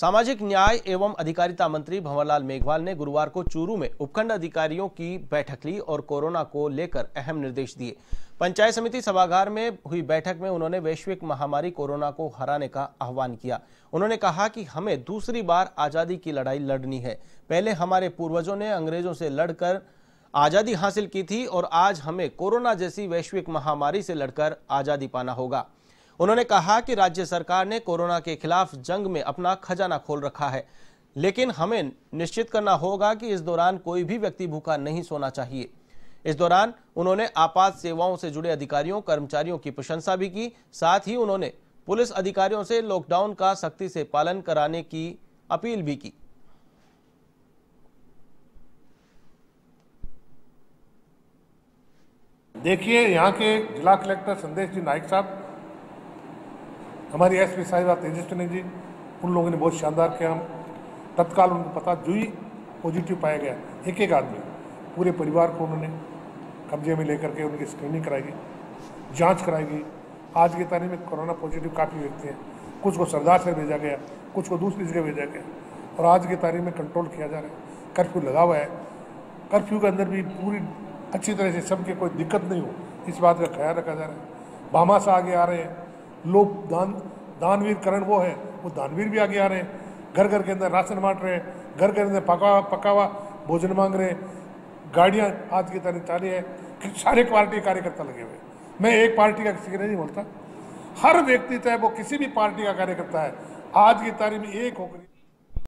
सामाजिक न्याय एवं अधिकारिता मंत्री भंवरलाल मेघवाल ने गुरुवार को चूरू में उपखंड अधिकारियों की बैठक ली और कोरोना को लेकर अहम निर्देश दिए। पंचायत समिति सभागार में हुई बैठक में उन्होंने वैश्विक महामारी कोरोना को हराने का आह्वान किया। उन्होंने कहा कि हमें दूसरी बार आज़ादी की लड़ाई लड़नी है। पहले हमारे पूर्वजों ने अंग्रेज़ों से लड़कर आज़ादी हासिल की थी और आज हमें कोरोना जैसी वैश्विक महामारी से लड़कर आज़ादी पाना होगा। उन्होंने कहा कि राज्य सरकार ने कोरोना के खिलाफ जंग में अपना खजाना खोल रखा है। लेकिन हमें निश्चित करना होगा कि इस दौरान कोई भी व्यक्ति भूखा नहीं सोना चाहिए। इस दौरान उन्होंने आपात सेवाओं से जुड़े अधिकारियों, कर्मचारियों की प्रशंसा भी की। साथ ही उन्होंने पुलिस अधिकारियों से लॉकडाउन का सख्ती से पालन कराने की अपील भी की। देखिए, यहाँ के जिला कलेक्टर संदेश जी नाइक साहब हमारी एस पी साहिबा तेजस्विनी जी, उन लोगों ने बहुत शानदार किया तत्काल उनको पता जो ही पॉजिटिव पाया गया। एक एक आदमी, पूरे परिवार को उन्होंने कब्जे में लेकर के उनकी स्क्रीनिंग कराई कराएगी जाँच कराएगी आज की तारीख में कोरोना पॉजिटिव काफ़ी व्यक्ति हैं। कुछ को सरदार से भेजा गया, कुछ को दूसरी जगह भेजा गया। और आज की तारीख में कंट्रोल किया जा रहा है। कर्फ्यू लगा हुआ है। कर्फ्यू के अंदर भी पूरी अच्छी तरह से सबके कोई दिक्कत नहीं हो। इस बात का ख्याल रखा जा रहा है। भामा से आगे आ रहे हैं। लोग दान, दानवीर करण वो हैं, वो दानवीर भी आगे आ रहे हैं घर घर के अंदर राशन बांट रहे हैं घर घर अंदर पका पका हुआ भोजन मांग रहे हैं, गाड़ियाँ आज की तरह चाली है सारे पार्टी कार्यकर्ता लगे हुए मैं एक पार्टी का किसी के नहीं बोलता। हर व्यक्ति, चाहे वो किसी भी पार्टी का कार्यकर्ता है, आज की तारीख में एक होकर